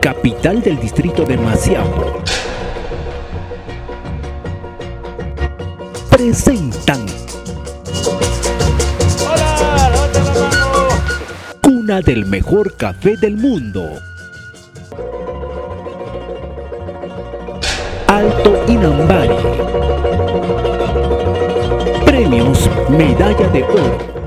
Capital del distrito de Masiapo. Presentan Cuna del mejor café del mundo. Alto Inambari. Premios Medalla de Oro.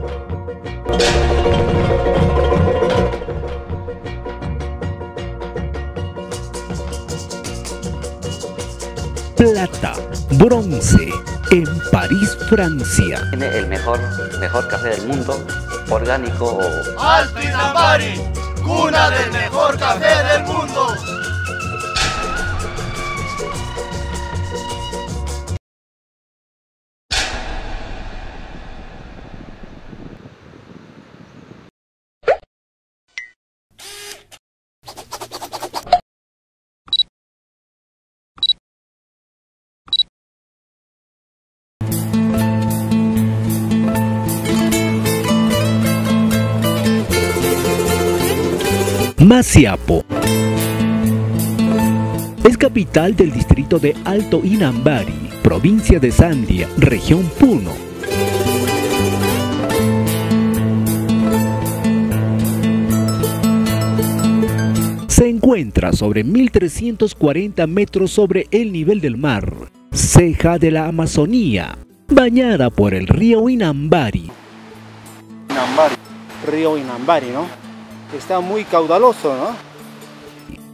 Plata, bronce, en París, Francia. Tiene el mejor, mejor café del mundo, orgánico o... Alto Inambari, cuna del mejor café del mundo. Masiapo. Es capital del distrito de Alto Inambari, provincia de Sandia, región Puno. Se encuentra sobre 1340 metros sobre el nivel del mar, ceja de la Amazonía, bañada por el río Inambari. Inambari, río Inambari, ¿no? Está muy caudaloso, ¿no?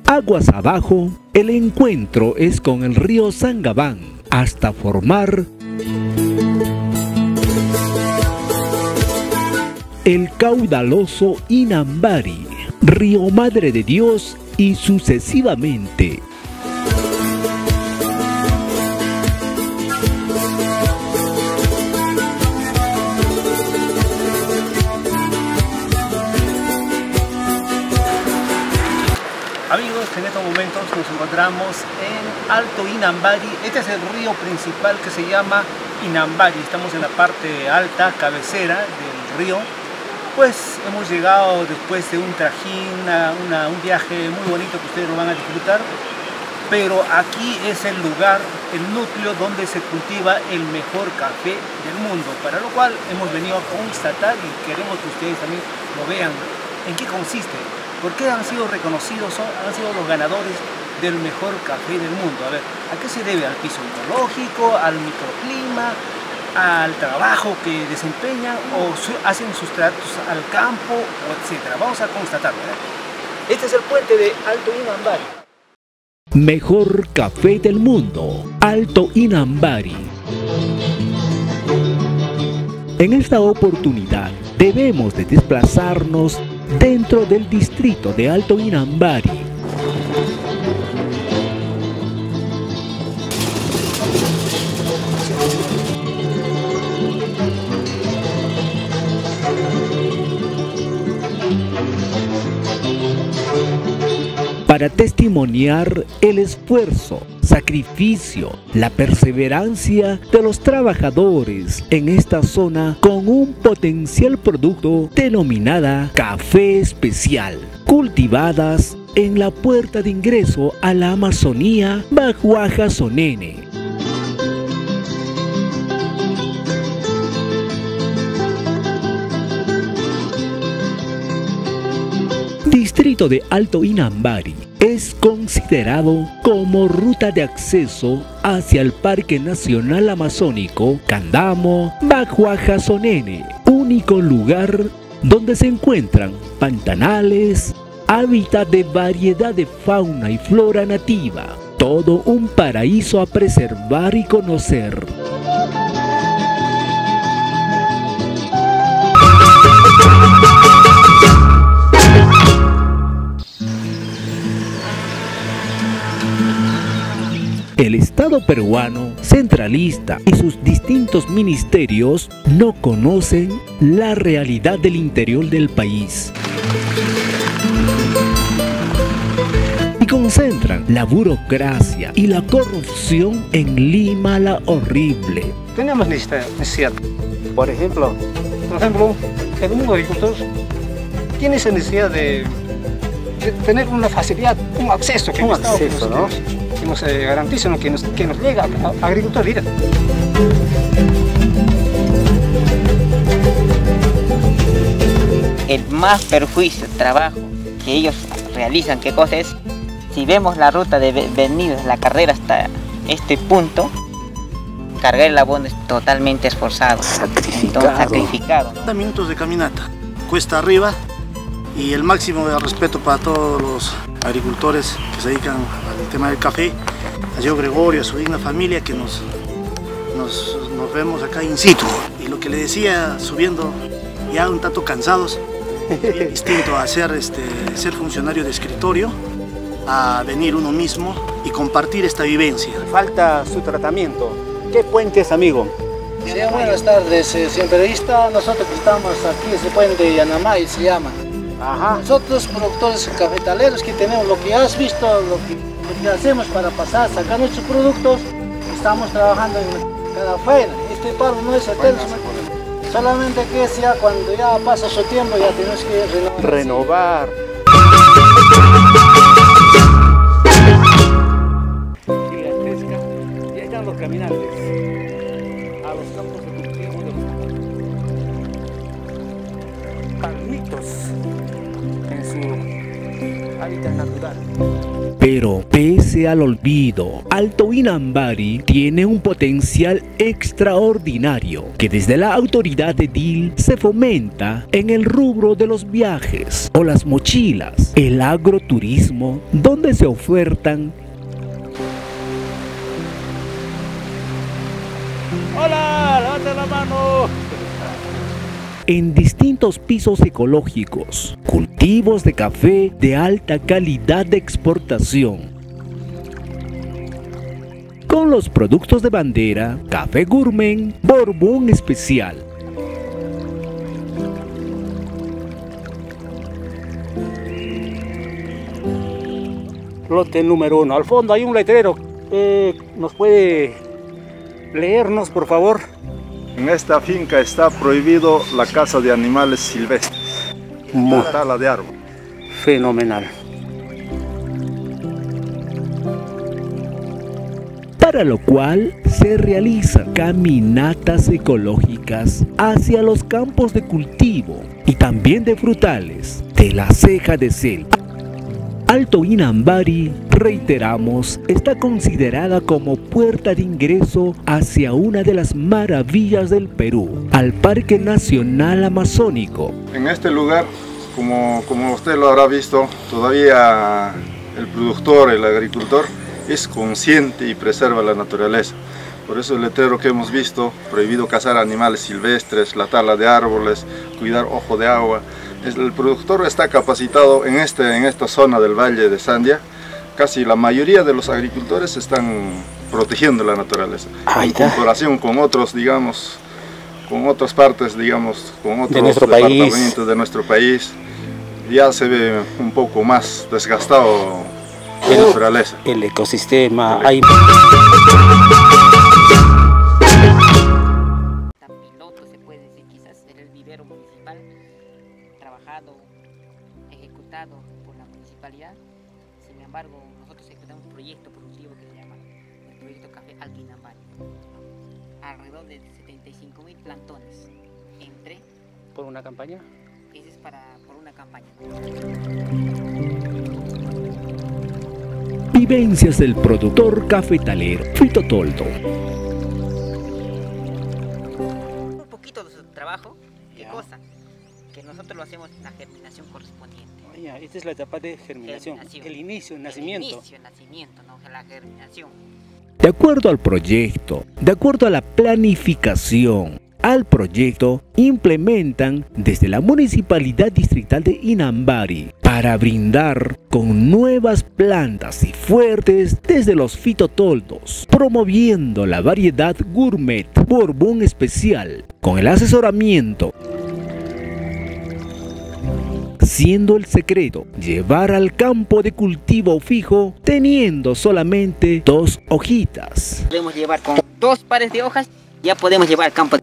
Aguas abajo, el encuentro es con el río Sangabán hasta formar el caudaloso Inambari, río Madre de Dios y sucesivamente. Encontramos en Alto Inambari. Este es el río principal que se llama Inambari. Estamos en la parte alta, cabecera del río. Pues hemos llegado después de un trajín, un viaje muy bonito que ustedes lo van a disfrutar. Pero aquí es el lugar, el núcleo donde se cultiva el mejor café del mundo. Para lo cual hemos venido a constatar y queremos que ustedes también lo vean. ¿En qué consiste? ¿Por qué han sido reconocidos, han sido los ganadores del mejor café del mundo? A ver, ¿a qué se debe? ¿Al piso ecológico, al microclima, al trabajo que desempeñan o hacen sus tratos al campo, etcétera? Vamos a constatarlo. ¿eh? Este es el puente de Alto Inambari. Mejor café del mundo, Alto Inambari. En esta oportunidad debemos de desplazarnos dentro del distrito de Alto Inambari. Para testimoniar el esfuerzo, sacrificio, la perseverancia de los trabajadores en esta zona con un potencial producto denominada café especial, cultivadas en la puerta de ingreso a la Amazonía Bajuaja Sonene. De Alto Inambari es considerado como ruta de acceso hacia el Parque Nacional Amazónico Candamo Bajuaja Sonene, único lugar donde se encuentran pantanales, hábitat de variedad de fauna y flora nativa, todo un paraíso a preservar y conocer. El Estado peruano centralista y sus distintos ministerios no conocen la realidad del interior del país. Y concentran la burocracia y la corrupción en Lima la horrible. tenemos necesidad. necesidad. Por ejemplo, por ejemplo, el mundo agricultor tiene esa necesidad de, tener una facilidad, un acceso que un acceso, ¿no? Que nos eh, garantice, que, nos, que nos llega a, a agricultura. El más perjuicio, trabajo que ellos realizan, ¿qué cosa es? Si vemos la ruta de venir la carrera hasta este punto, cargar el abono es totalmente esforzado, sacrificado. Entonces, sacrificado. 30 minutos de caminata, cuesta arriba y el máximo de respeto para todos los agricultores que se dedican al tema del café, a yo Gregorio, a su digna familia que nos, nos, nos vemos acá in situ. Y lo que le decía, subiendo ya un tanto cansados, distinto a ser, este, ser funcionario de escritorio, a venir uno mismo y compartir esta vivencia. Falta su tratamiento. ¿Qué puentes, amigo? Sí, buenas tardes, eh, señor periodista. Nosotros que estamos aquí, ese puente Yanamay se llama. Ajá. Nosotros, productores cafetaleros, que tenemos lo que has visto, lo que, lo que hacemos para pasar, sacar nuestros productos, estamos trabajando en cada feira. Este paro no es eterno, solamente que es ya cuando ya pasa su tiempo, ya tenemos que renovar. Renovar. Ya están los caminantes en su hábitat natural. Pero pese al olvido, Alto Inambari tiene un potencial extraordinario que desde la autoridad de DIL se fomenta en el rubro de los viajes o las mochilas, el agroturismo, donde se ofertan ¡Hola! ¡Levanta la mano! En distintos pisos ecológicos, cultivos de café de alta calidad de exportación. Con los productos de bandera, café gourmet, Borbón especial. Lote número uno. Al fondo hay un letrero. Eh, ¿Nos puede leernos, por favor? En esta finca está prohibido la caza de animales silvestres, la tala de árbol. Fenomenal. Para lo cual se realizan caminatas ecológicas hacia los campos de cultivo y también de frutales de la ceja de selva. Alto Inambari, reiteramos, está considerada como puerta de ingreso hacia una de las maravillas del Perú, al Parque Nacional Amazónico. En este lugar, como, como usted lo habrá visto, todavía el productor, el agricultor, es consciente y preserva la naturaleza. Por eso el letrero que hemos visto, prohibido cazar animales silvestres, la tala de árboles, cuidar ojo de agua. El productor está capacitado en, este, en esta zona del Valle de Sandia. Casi la mayoría de los agricultores están protegiendo la naturaleza. En comparación con otros, digamos, con otras partes, digamos, con otros nuestro departamentos país. de nuestro país, ya se ve un poco más desgastado la El- naturaleza. El ecosistema. Hay Tan piloto se puede decir quizás en el vivero municipal, trabajado, ejecutado por la municipalidad. Sin embargo, nosotros ejecutamos un proyecto productivo que se llama el proyecto Café Alquinambari. Alrededor de 75 mil plantones entre, por una campaña. ese es para, por una campaña. Vivencias del productor cafetalero Fito Toldo. Ya, esta es la etapa de germinación. Germinación. El inicio, el El nacimiento. inicio, el nacimiento, ¿no? La germinación. De acuerdo al proyecto, de acuerdo a la planificación, al proyecto implementan desde la Municipalidad Distrital de Inambari para brindar con nuevas plantas y fuertes desde los fitotoldos, promoviendo la variedad gourmet Borbón especial con el asesoramiento siendo el secreto llevar al campo de cultivo fijo teniendo solamente dos hojitas. Podemos llevar con dos pares de hojas, ya podemos llevar al campo.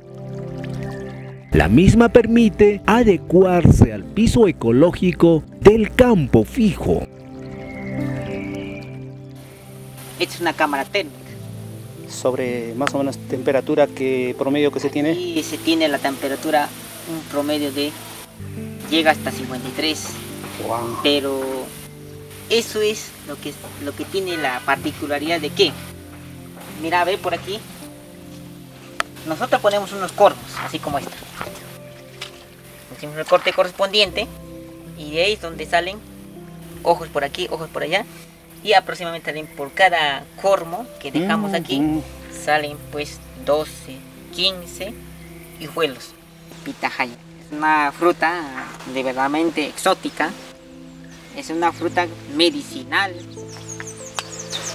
La misma permite adecuarse al piso ecológico del campo fijo. Esta es una cámara térmica. Sobre más o menos temperatura que promedio que se tiene. Y se tiene la temperatura un promedio de llega hasta 53. Pero eso es lo que lo que tiene la particularidad de que mira, ve por aquí. Nosotros ponemos unos cornos, así como esta. Hacemos el corte correspondiente y de ahí es donde salen ojos por aquí, ojos por allá y aproximadamente salen por cada cormo que dejamos aquí salen pues 12, 15 hijuelos. Pitahaya. Una fruta de verdaderamente exótica. Es una fruta medicinal,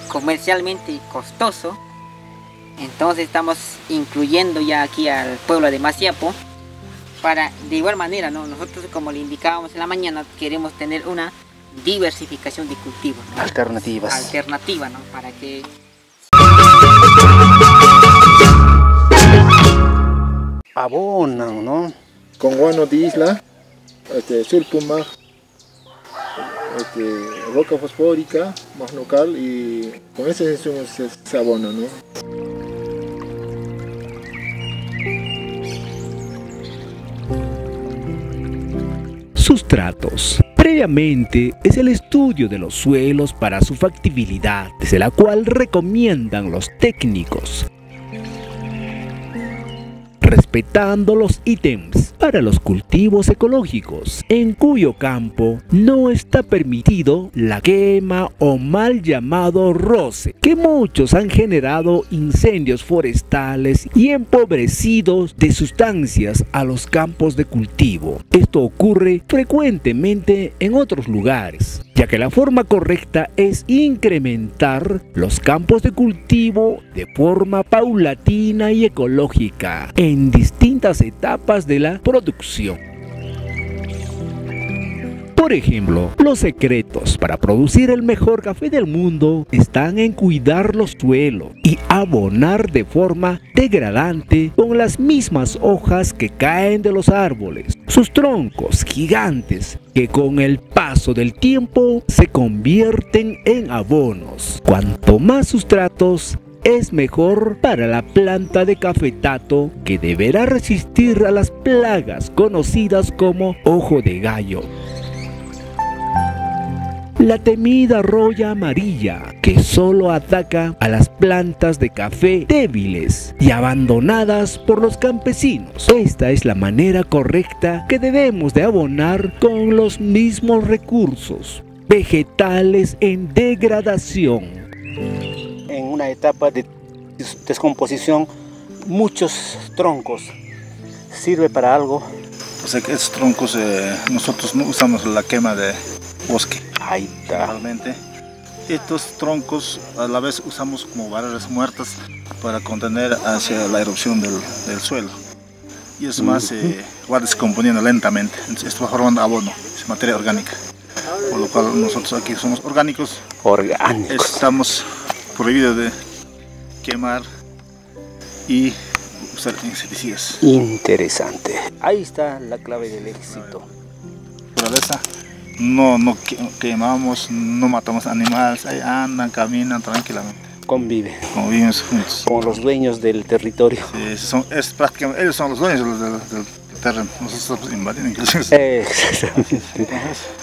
comercialmente costoso. Entonces estamos incluyendo ya aquí al pueblo de Masiapo para de igual manera, ¿no? nosotros como le indicábamos en la mañana queremos tener una diversificación de cultivos. Alternativas. Alternativa, ¿no? Para que... Abonan, ¿no? Con guano de isla, este, sulpuma, este, roca fosfórica, más local y con ese se, se, se abona, ¿no? Sustratos. Previamente es el estudio de los suelos para su factibilidad, desde la cual recomiendan los técnicos respetando los ítems para los cultivos ecológicos, en cuyo campo no está permitido la quema o mal llamado roce, que muchos han generado incendios forestales y empobrecidos de sustancias a los campos de cultivo. Esto ocurre frecuentemente en otros lugares, ya que la forma correcta es incrementar los campos de cultivo de forma paulatina y ecológica en distintas etapas de la producción. Por ejemplo, los secretos para producir el mejor café del mundo están en cuidar los suelos y abonar de forma degradante con las mismas hojas que caen de los árboles, sus troncos gigantes que con el paso del tiempo se convierten en abonos. Cuanto más sustratos, es mejor para la planta de cafetato que deberá resistir a las plagas conocidas como ojo de gallo. La temida roya amarilla que solo ataca a las plantas de café débiles y abandonadas por los campesinos. Esta es la manera correcta que debemos de abonar con los mismos recursos vegetales en degradación. En una etapa de descomposición, muchos troncos sirve para algo. Pues estos troncos eh, nosotros no usamos la quema de bosque. Ahí está. Realmente. Estos troncos a la vez usamos como barreras muertas para contener hacia la erupción del, del suelo. Y es más, eh, va descomponiendo lentamente. Esto va formando abono, es materia orgánica. Por lo cual nosotros aquí somos orgánicos. Orgánicos. Estamos prohibidos de quemar y usar insecticidas. Interesante. Ahí está la clave del éxito. Naturaleza no, no quemamos, no matamos animales, ahí andan, caminan tranquilamente. Conviven. Convivimos juntos. Como los dueños del territorio. Sí, son, es prácticamente, ellos son los dueños del, del, terreno, nosotros estamos invadiendo. Exactamente.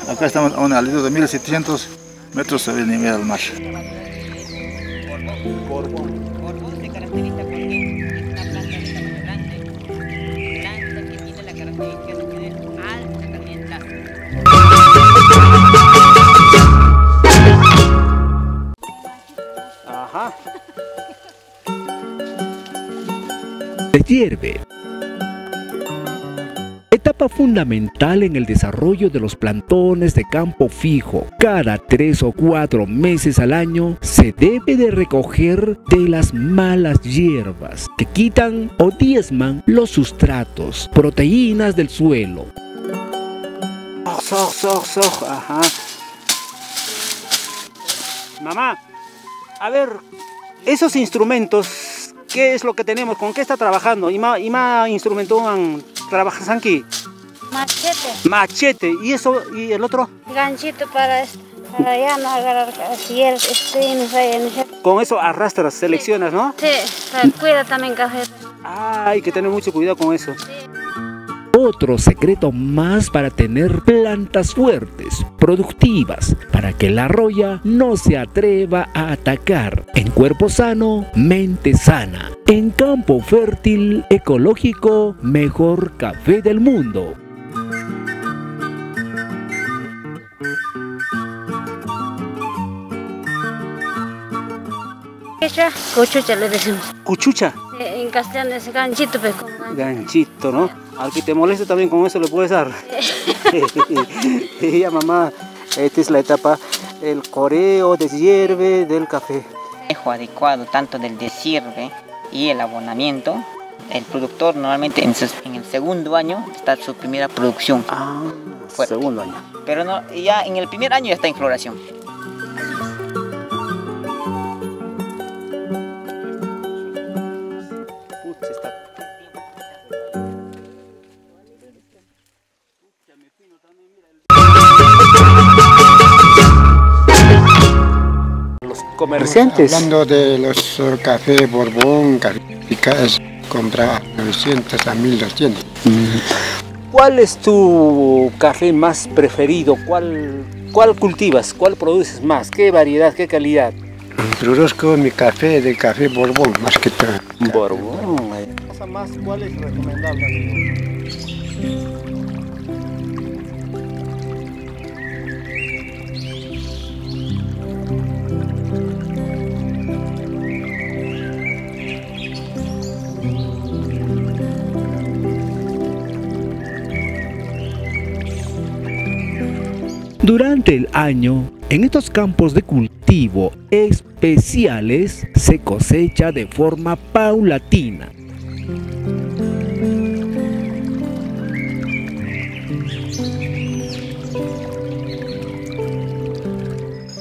acá estamos a un alto de 1700 metros sobre el nivel del mar. Etapa fundamental en el desarrollo de los plantones de campo fijo. Cada tres o cuatro meses al año se debe de recoger de las malas hierbas que quitan o diezman los sustratos, proteínas del suelo. Ajá. Mamá, a ver, esos instrumentos, ¿qué es lo que tenemos? ¿Con qué está trabajando? ¿Y más instrumento trabajas aquí? Machete. Machete. ¿Y eso? ¿Y el otro? Ganchito para, esto, para ya no agarrar ese- Con eso arrastras, seleccionas, ¿no? Sí, cuida también café. Ah, hay que tener mucho cuidado con eso. Otro secreto más para tener plantas fuertes, productivas, para que la roya no se atreva a atacar. En cuerpo sano, mente sana. En campo fértil, ecológico, mejor café del mundo. Ella, cochucha le decimos. Cuchucha, Sí, En castellano es ganchito, pues ganchito, ¿no? Al que te moleste también con eso le puedes dar. ya mamá, esta es la etapa, el coreo, deshierve del café. manejo adecuado tanto del desierve y el abonamiento, el productor normalmente en, sus- en el segundo año está su primera producción. Ah, Fuerte. segundo año. Pero no, ya en el primer año ya está en floración. Comerciantes. Hablando de los eh, café Borbón, café Picas, compra 900 a 1200. ¿Cuál es tu café más preferido? ¿Cuál, ¿Cuál cultivas? ¿Cuál produces más? ¿Qué variedad? ¿Qué calidad? Produzco mi café de café Borbón, más que todo. Borbón. más, ¿cuál es recomendable? Durante el año, en estos campos de cultivo especiales se cosecha de forma paulatina.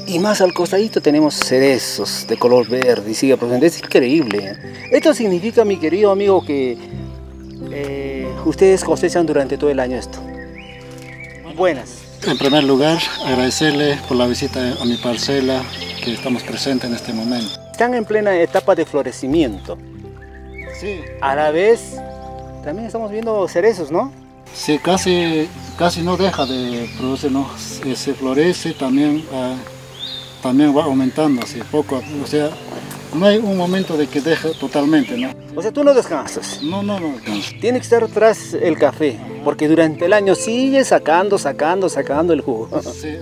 Y más al costadito tenemos cerezos de color verde y sigue produciendo. Es increíble. Esto significa, mi querido amigo, que eh, ustedes cosechan durante todo el año esto. Buenas. En primer lugar, agradecerle por la visita a mi parcela que estamos presentes en este momento. Están en plena etapa de florecimiento. Sí. A la vez, también estamos viendo cerezos, ¿no? Sí, casi, casi no deja de producir, ¿no? Se, se florece, también, también va aumentando, así, poco a poco. O sea, no hay un momento de que deja totalmente, ¿no? O sea, tú no descansas. No, no, no descanso. Tiene que estar tras el café, porque durante el año sigue sacando, sacando, sacando el jugo. Sí,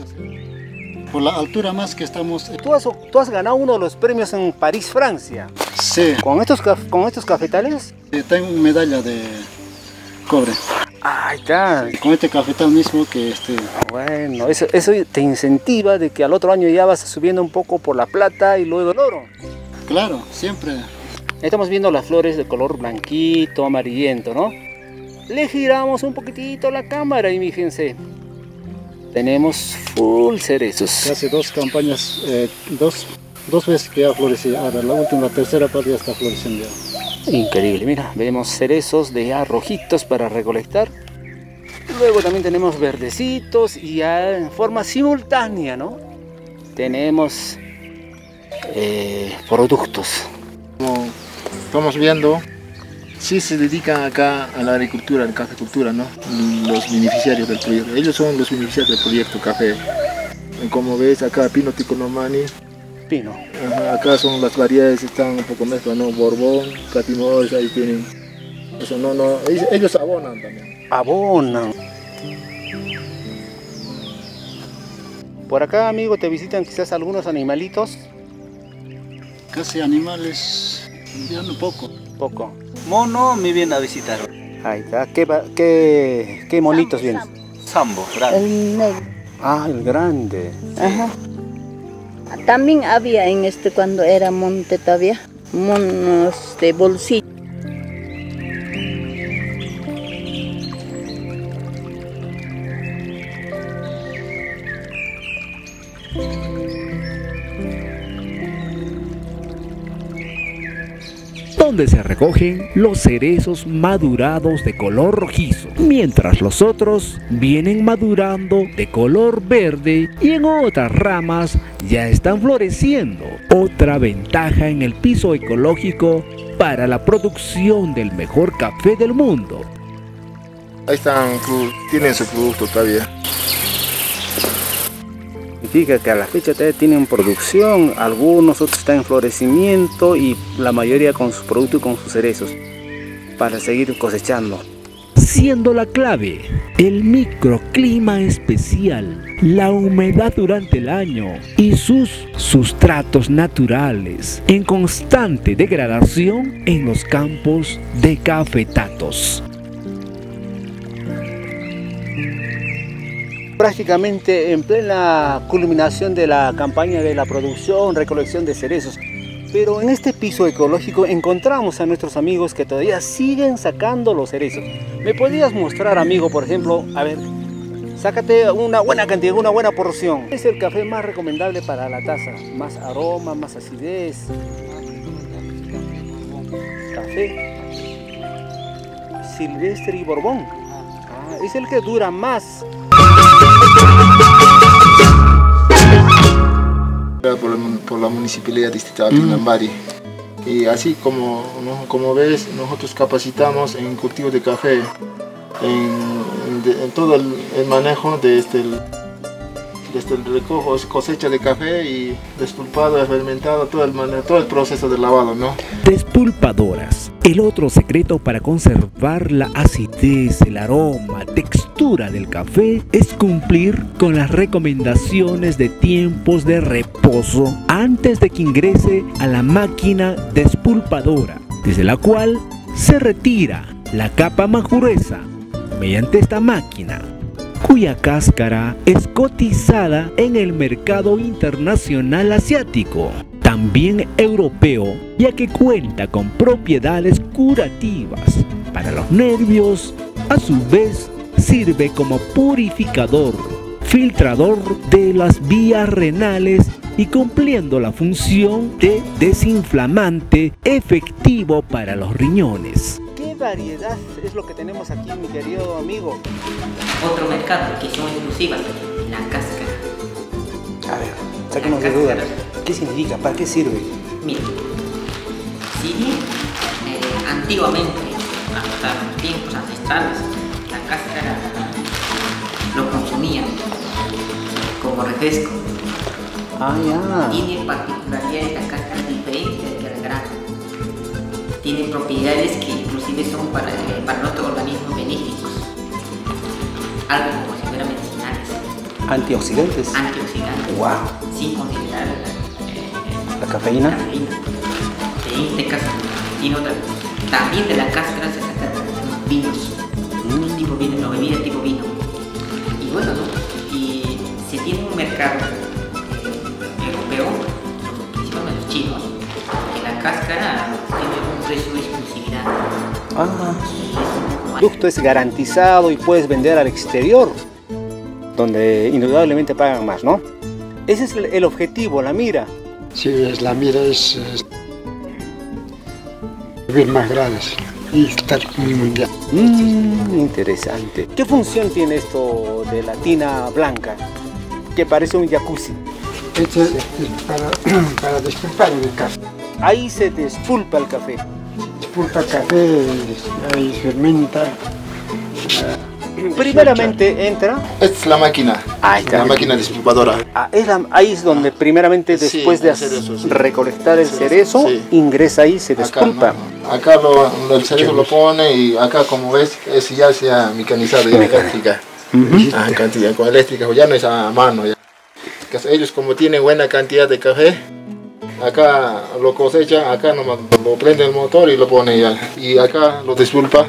por la altura más que estamos... Tú has, tú has ganado uno de los premios en París, Francia. Sí. ¿Con estos, con estos cafetales? Sí, tengo una medalla de cobre. Ahí está. Con este cafetal mismo que este... Bueno, eso, eso te incentiva de que al otro año ya vas subiendo un poco por la plata y luego el oro. Claro, siempre. Estamos viendo las flores de color blanquito, amarillento, ¿no? Le giramos un poquitito la cámara y fíjense, tenemos full cerezos. Casi dos campañas, eh, dos, dos veces que ha florecido. Ahora la última, la tercera parte ya está floreciendo. Increíble, mira, vemos cerezos de ya rojitos para recolectar. Luego también tenemos verdecitos y ya en forma simultánea, ¿no? Tenemos eh, productos. Como estamos viendo, sí se dedican acá a la agricultura, a la caficultura, ¿no? Los beneficiarios del proyecto. Ellos son los beneficiarios del proyecto café. Como ves acá, Pino Ticonomani. Pino. Ajá, acá son las variedades, están un poco mezclas, ¿no? Borbón, Catimores, ahí tienen. Eso no, no, ellos, ellos abonan también. Abonan. Por acá, amigo, te visitan quizás algunos animalitos. Casi animales, ya no poco. Poco. Mono me viene a visitar. Ahí está. ¿Qué, qué, qué monitos vienen? Sambo, grande. El negro. Ah, el grande. Ajá. También había en este cuando era monte todavía, monos de bolsillo. Donde se recogen los cerezos madurados de color rojizo, mientras los otros vienen madurando de color verde y en otras ramas ya están floreciendo. Otra ventaja en el piso ecológico para la producción del mejor café del mundo. Ahí están, tienen su producto todavía. Significa que a la fecha todavía tienen producción, algunos otros están en florecimiento y la mayoría con sus productos y con sus cerezos para seguir cosechando. Siendo la clave el microclima especial, la humedad durante el año y sus sustratos naturales en constante degradación en los campos de cafetatos. Prácticamente en plena culminación de la campaña de la producción, recolección de cerezos. Pero en este piso ecológico encontramos a nuestros amigos que todavía siguen sacando los cerezos. ¿Me podrías mostrar, amigo, por ejemplo? A ver, sácate una buena cantidad, una buena porción. Es el café más recomendable para la taza. Más aroma, más acidez. Café silvestre y borbón. Ah, es el que dura más. Por, la municipalidad distrital de Nambari. Y así como, como ves, nosotros capacitamos en cultivo de café, en, todo el, manejo de este, desde el recojo, cosecha de café y despulpado, fermentado, todo el, proceso de lavado, ¿no? Despulpadoras. El otro secreto para conservar la acidez, el aroma, textura del café es cumplir con las recomendaciones de tiempos de reposo antes de que ingrese a la máquina despulpadora, desde la cual se retira la capa más gruesa mediante esta máquina cuya cáscara es cotizada en el mercado internacional asiático, también europeo, ya que cuenta con propiedades curativas para los nervios, a su vez sirve como purificador, filtrador de las vías renales y cumpliendo la función de desinflamante efectivo para los riñones variedad es lo que tenemos aquí, mi querido amigo? Otro mercado que son exclusivas, la cáscara. A ver, sáquenos de dudas. ¿Qué significa? ¿Para qué sirve? Mira, si bien eh, antiguamente, hasta los tiempos ancestrales, la cáscara lo consumían como refresco. Ah, ya. Tiene particularidades la cáscara diferente que el grano. Tiene propiedades que son para, eh, para nuestro organismo benéficos. Algo como si fueran medicinales. ¿Antioxidantes? Antioxidantes. Wow. Sin considerar eh, la cafeína. La cafeína. En este caso, tiene otra. También de la cáscara se sacan vinos. Mm. Tipo vino, no, bebida tipo vino. Y bueno, ¿no? Y se tiene un mercado eh, europeo, principalmente los chinos, que la cáscara tiene un precio de exclusividad. Ah, producto es garantizado y puedes vender al exterior, donde indudablemente pagan más, ¿no? Ese es el, objetivo, la mira. Sí, es, la mira es, vivir más grandes y estar muy mundial. Mm, interesante. ¿Qué función tiene esto de la tina blanca? Que parece un jacuzzi. Este es para, para despulpar el café. Ahí se despulpa el café pulpa café, ahí fermenta. Primeramente entra. Esta es la máquina. Ahí está. La máquina despulpadora. Ah, es ahí es donde primeramente después de recolectar el cerezo, ingresa ahí, se despulpa. Acá, lo, el cerezo lo pone y acá como ves es ya sea mecanizado, ya eléctrica. ah, cantidad, con eléctrica, ya no es a mano. Ya. Ellos como tienen buena cantidad de café, acá lo cosecha, acá nomás lo prende el motor y lo pone ya. Y acá lo despulpa.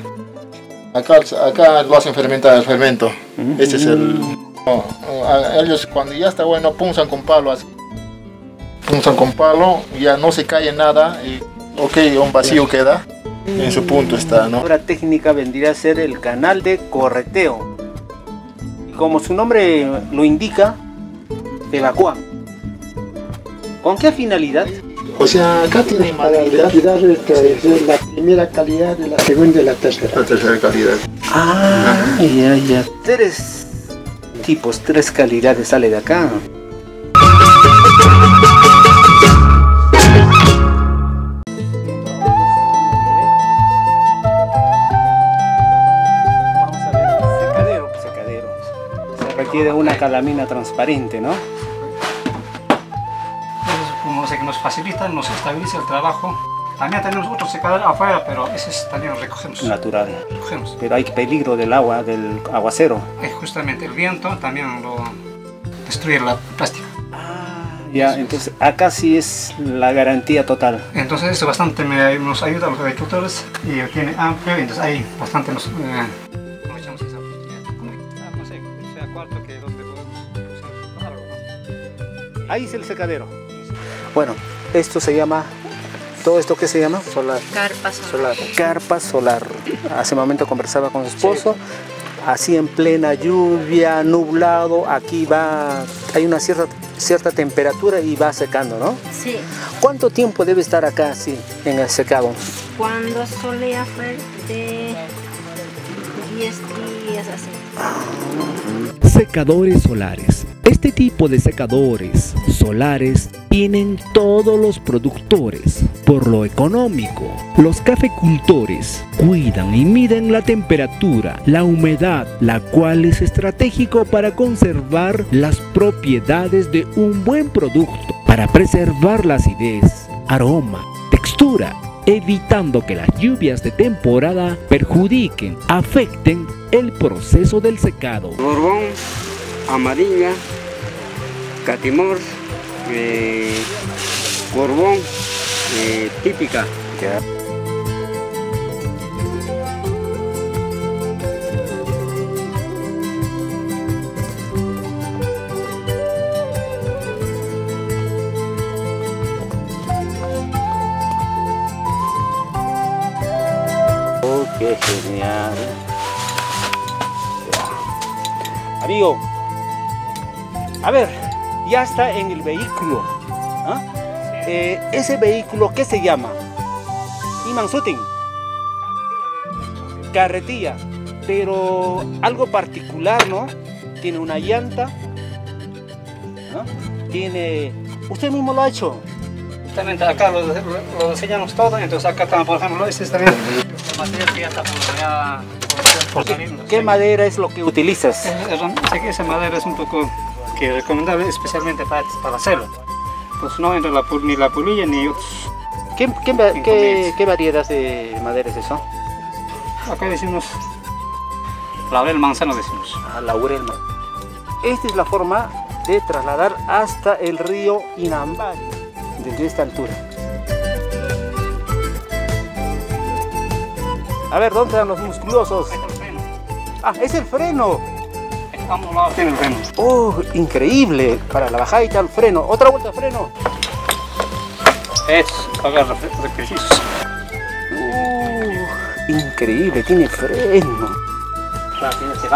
Acá, acá lo hacen fermentar el fermento. Este es el... ellos cuando ya está bueno punzan con palo así. Punzan con palo, ya no se cae nada y ok, un vacío queda. En su punto está, ¿no? Otra técnica vendría a ser el canal de correteo. Como su nombre lo indica, evacúan ¿Con qué finalidad? O sea, acá tiene calidad. es la primera calidad, la segunda y la tercera. La tercera calidad. Ah, ya, ya. Tres tipos, tres calidades sale de acá. Vamos a ver, secadero, secadero. Se requiere una calamina transparente, ¿no? Nos facilita, nos estabiliza el trabajo. También tenemos otro secador afuera, pero ese es- también lo recogemos. Natural. Recogemos. Pero hay peligro del agua, del aguacero. Es justamente el viento también lo destruye la plástica. Ya, entonces acá sí es la garantía total. Entonces eso bastante me- nos ayuda a los agricultores y tiene amplio, entonces ahí bastante nos... eh, ah. Ahí es el secadero. Bueno, esto se llama, ¿todo esto qué se llama? Solar. Carpa solar. Carpa solar. Hace un momento conversaba con su esposo, así en plena lluvia, nublado, aquí va, hay una cierta, cierta temperatura y va secando, ¿no? Sí, ¿Cuánto tiempo debe estar acá así, en el secado? cuando solía fue de 10 días así. Secadores solares. Este tipo de secadores solares tienen todos los productores. Por lo económico, los cafecultores cuidan y miden la temperatura, la humedad, la cual es estratégico para conservar las propiedades de un buen producto, para preservar la acidez, aroma, textura, evitando que las lluvias de temporada perjudiquen, afecten el proceso del secado. Borbón, amarilla, catimor, eh, eh, típica. Oh, qué genial. Ya. Amigo, a ver, ya está en el vehículo. ¿ah? Eh, ese vehículo, ¿qué se llama? Imansutin. Carretilla. Pero algo particular, ¿no? Tiene una llanta. ¿no? Tiene... ¿Usted mismo lo ha hecho? Acá lo, lo, enseñamos todo, entonces acá está, por ejemplo, este es también que ya está por. ¿Qué madera es lo que utilizas? Es- es- esa madera es un poco que recomendable especialmente para, para hacerlo. Pues no entra la, ni la pulilla ni otros. ¿Qué, qué, qué, qué variedad de madera es eso? Acá decimos laurel manzano decimos. Ah, laurel. Esta es la forma de trasladar hasta el río Inambari, desde esta altura. A ver, ¿dónde están los musculosos? Ah, es el freno. Ambos lados tiene el freno. Oh, increíble. Para la bajada está el freno. Otra vuelta, freno. Es pagar requisitos. Uh, increíble, tiene freno. Claro, tiene ese.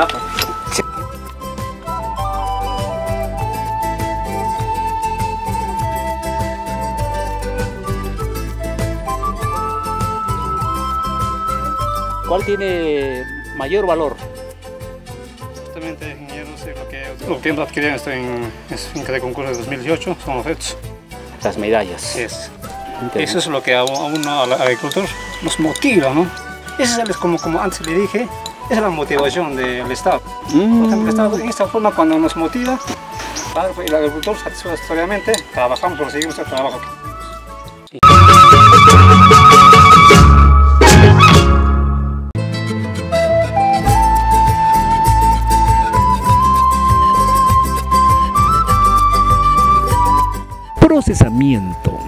¿Cuál tiene mayor valor? Lo adquirido esto en es finca de concurso de 2018, son los retos. Las medallas. Es. Eso es lo que a uno, al agricultor, nos motiva, ¿no? Esa es como, como antes le dije, esa es la motivación del Estado. Por ejemplo, el Estado en esta forma cuando nos motiva, el agricultor satisfactoriamente trabajamos por seguir nuestro trabajo.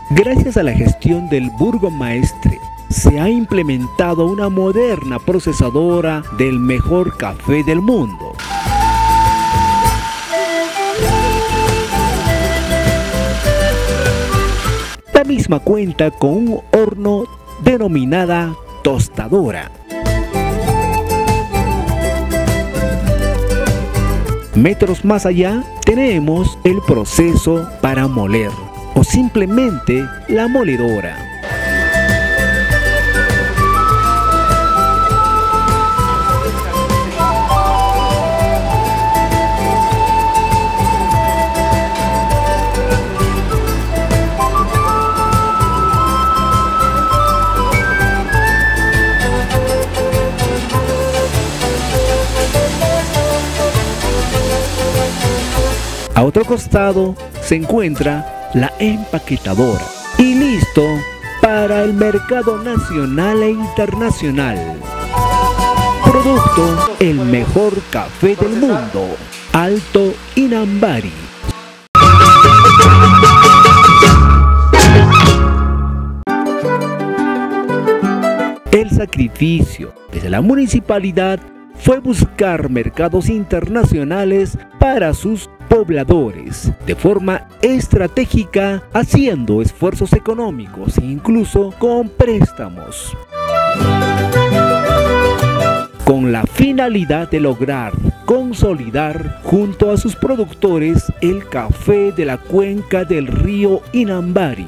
Gracias a la gestión del burgomaestre, se ha implementado una moderna procesadora del mejor café del mundo. La misma cuenta con un horno denominada tostadora. Metros más allá tenemos el proceso para moler. O simplemente la moledora. A otro costado se encuentra la empaquetadora y listo para el mercado nacional e internacional. Producto el mejor café del mundo, Alto Inambari. El sacrificio desde la municipalidad fue buscar mercados internacionales para sus de forma estratégica haciendo esfuerzos económicos e incluso con préstamos. Con la finalidad de lograr consolidar junto a sus productores el café de la cuenca del río Inambari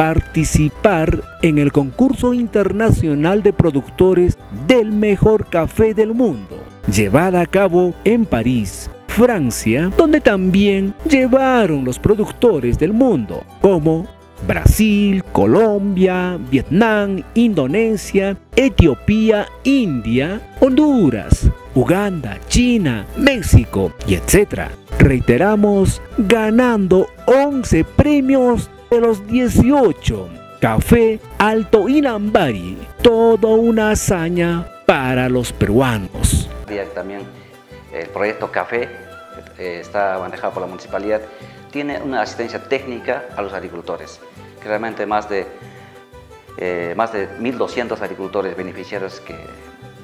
participar en el concurso internacional de productores del mejor café del mundo, llevada a cabo en París, Francia, donde también llevaron los productores del mundo, como Brasil, Colombia, Vietnam, Indonesia, Etiopía, India, Honduras, Uganda, China, México y etc. Reiteramos, ganando 11 premios de los 18. Café Alto Inambari, toda una hazaña para los peruanos. También el proyecto Café eh, está manejado por la municipalidad, tiene una asistencia técnica a los agricultores, que realmente más de, eh, más de 1.200 agricultores beneficiarios que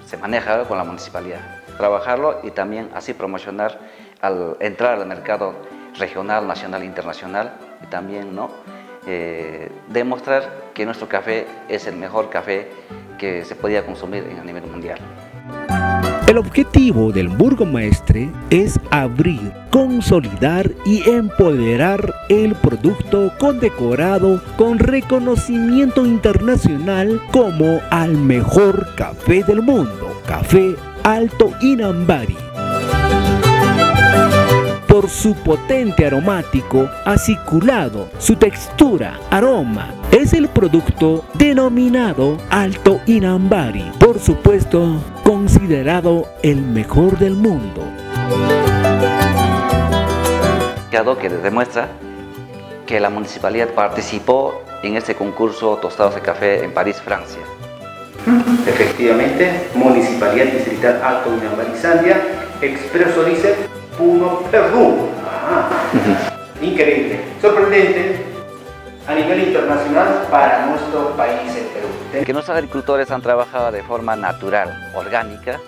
se maneja con la municipalidad. Trabajarlo y también así promocionar al entrar al mercado regional, nacional e internacional y también ¿no? Eh, demostrar que nuestro café es el mejor café que se podía consumir a nivel mundial. El objetivo del burgomaestre es abrir, consolidar y empoderar el producto condecorado con reconocimiento internacional como al mejor café del mundo, Café Alto Inambari por su potente aromático aciculado, su textura, aroma. Es el producto denominado Alto Inambari, por supuesto considerado el mejor del mundo. que demuestra que la municipalidad participó en este concurso Tostados de Café en París, Francia. Efectivamente, Municipalidad Distrital Alto Inambari Sandia, Expreso dice Puno, Perú. Increíble, sorprendente a nivel internacional para nuestro país, el Perú. Que nuestros agricultores han trabajado de forma natural, orgánica,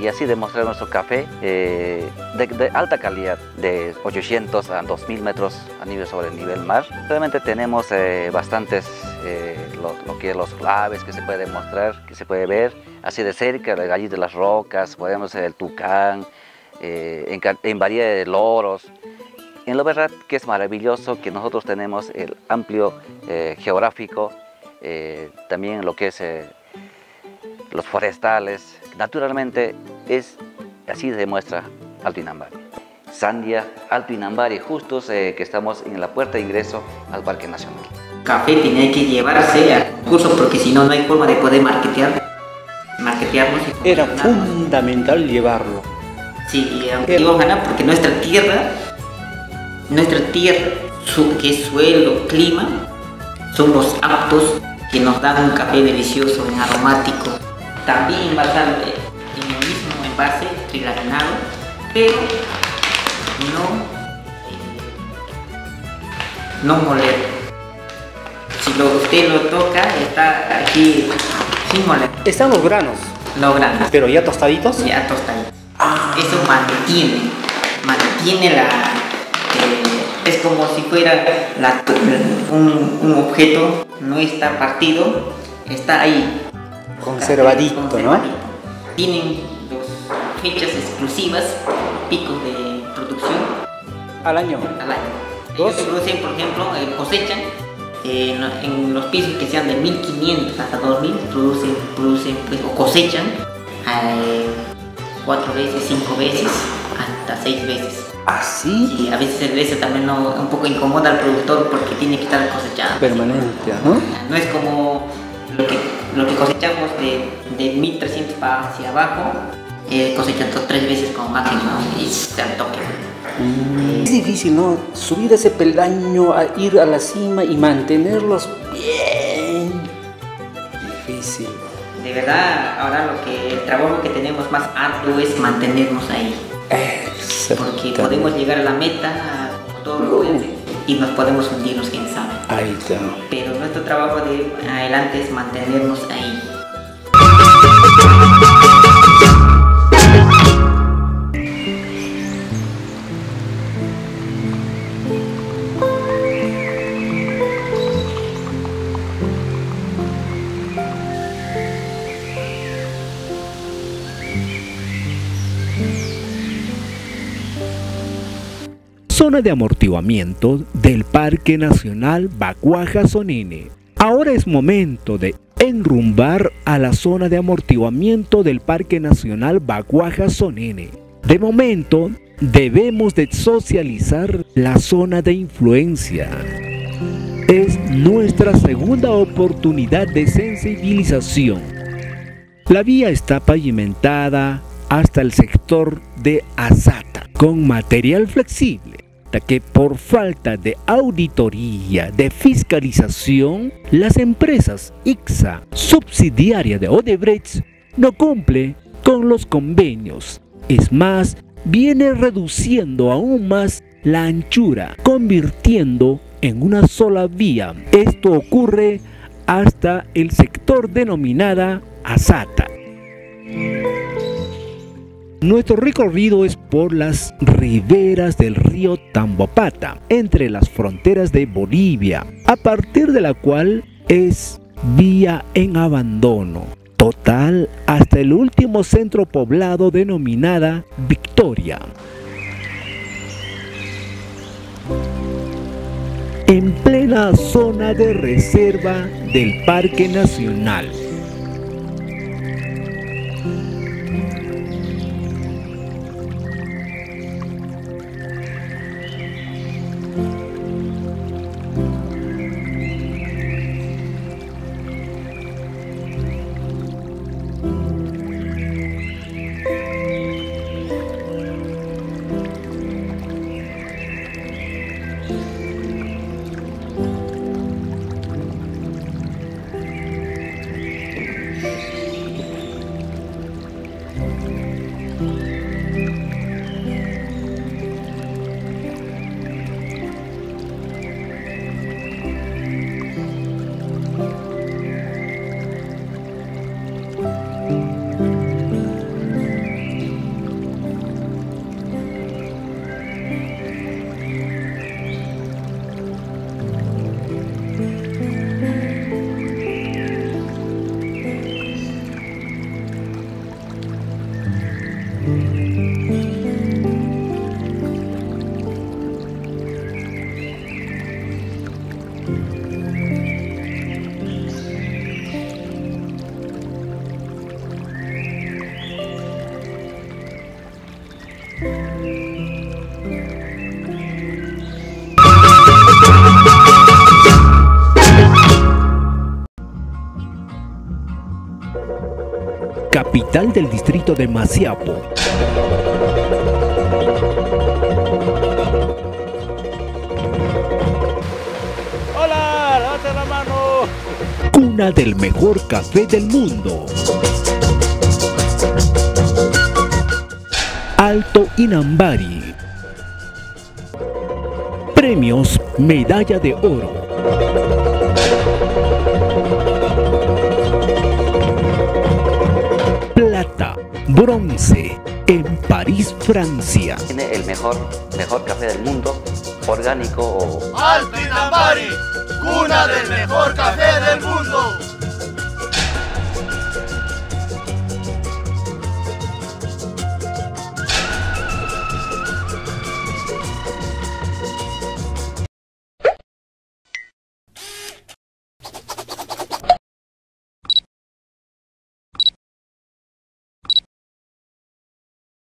y así demostrar nuestro café eh, de, alta calidad, de 800 a 2000 metros a nivel sobre el nivel mar. Realmente tenemos eh, bastantes, eh, lo, que los claves que se puede mostrar, que se puede ver así de cerca, gallito de las rocas, podemos ver el tucán, eh, en, variedad de loros. En la verdad que es maravilloso que nosotros tenemos el amplio eh, geográfico, eh, también lo que es los forestales. Naturalmente es así demuestra Alto Inambari. Sandia, Alto Inambari, justos que estamos en la puerta de ingreso al Parque Nacional. Café tiene que llevarse al curso porque si no, no hay forma de poder marketear. marketearnos. Era fundamental llevarlo Sí, aunque íbamos a ganar porque nuestra tierra, nuestra tierra, su, que es suelo, clima, son los aptos que nos dan un café delicioso, aromático. También envasado en el mismo envase, trilaminado, pero no, eh, no moler. Si lo, usted lo toca, está aquí sin moler. Están los granos. Los granos. ¿Pero ya tostaditos? Ya tostaditos. Eso mantiene, mantiene la... Eh, es como si fuera un, objeto, no está partido, está ahí. Conservadito, ¿no? Tienen dos fechas exclusivas, picos de producción. Al año. Al año. Ellos producen, por ejemplo, eh, cosechan eh, en, en los pisos que sean de 1500 hasta 2000, producen, producen pues, o cosechan eh, cuatro veces, cinco veces, hasta seis veces. ¿Así? Y a veces eso también no, un poco incomoda al productor porque tiene que estar cosechando. Permanente, ¿no? No es como lo que, lo que cosechamos de, de 1300 para hacia abajo, eh, cosechando tres veces como máximo y se toque. Es difícil, ¿no? Subir ese peldaño, a ir a la cima y mantenerlos bien. Difícil. De verdad, ahora lo que el trabajo que tenemos más arduo es mantenernos ahí. Porque podemos llegar a la meta todos los días y nos podemos hundirnos, quién sabe. Ahí está. Pero nuestro trabajo de adelante es mantenernos ahí. Zona de amortiguamiento del Parque Nacional Bacuaja Sonine. Ahora es momento de enrumbar a la zona de amortiguamiento del Parque Nacional Bacuaja Sonine. De momento, debemos de socializar la zona de influencia. Es nuestra segunda oportunidad de sensibilización. La vía está pavimentada hasta el sector de Azata con material flexible que por falta de auditoría, de fiscalización, las empresas IXA, subsidiaria de Odebrecht, no cumple con los convenios. Es más, viene reduciendo aún más la anchura, convirtiendo en una sola vía. Esto ocurre hasta el sector denominada Asata. Nuestro recorrido es por las riberas del río Tambopata, entre las fronteras de Bolivia, a partir de la cual es vía en abandono, total hasta el último centro poblado denominada Victoria. En plena zona de reserva del Parque Nacional. Capital del distrito de Masiapo. ¡Hola! ¡Levante la mano! Cuna del mejor café del mundo. Alto Inambari. Premios Medalla de Oro. Plata, bronce, en París, Francia. Tiene el mejor, mejor café del mundo, orgánico o Alto Inambari, cuna del mejor café del mundo.